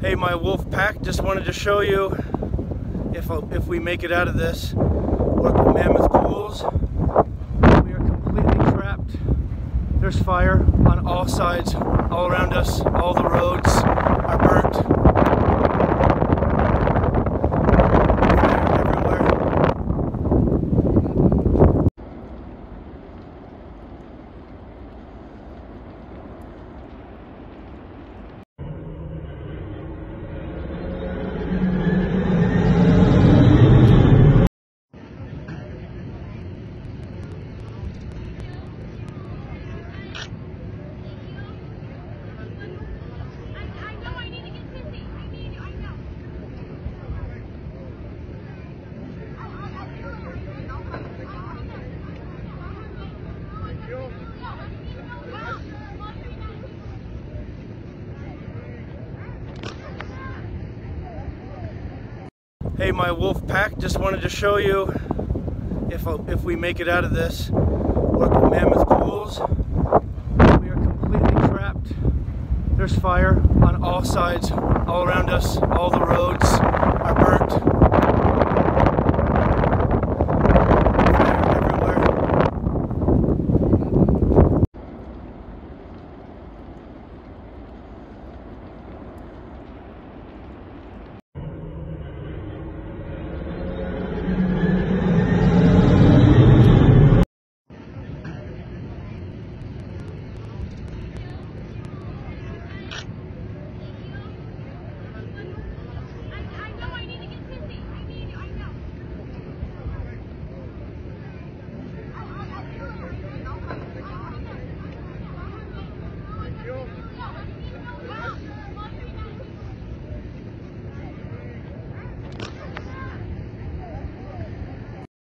Hey, my wolf pack, just wanted to show you if, uh, if we make it out of this. We're at Mammoth Pools. We are completely trapped. There's fire on all sides, all around us. All the roads Hey, my wolf pack, just wanted to show you if, uh, if we make it out of this. We're at the Mammoth Pools. We are completely trapped. There's fire on all sides, all around us, all the roads.